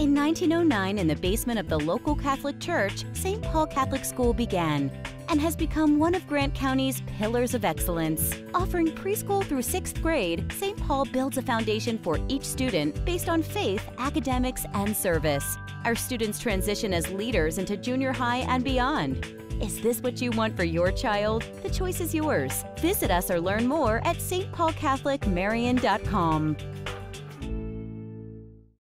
In 1909, in the basement of the local Catholic church, St. Paul Catholic School began and has become one of Grant County's pillars of excellence. Offering preschool through sixth grade, St. Paul builds a foundation for each student based on faith, academics, and service. Our students transition as leaders into junior high and beyond. Is this what you want for your child? The choice is yours. Visit us or learn more at stpaulcatholicmarion.com.